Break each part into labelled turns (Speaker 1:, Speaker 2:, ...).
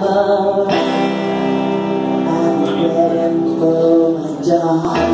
Speaker 1: love. I'm getting full my joy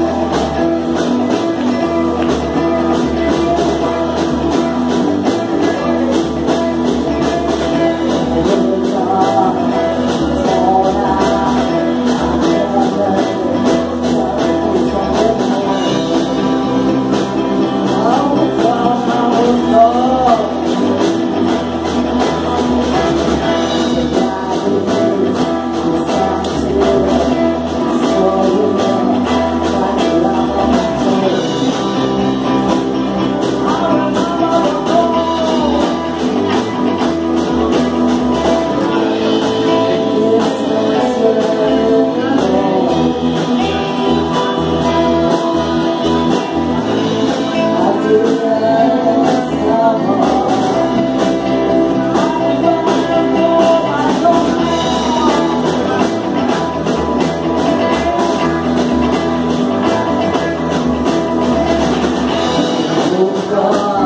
Speaker 1: Oh.